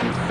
Thank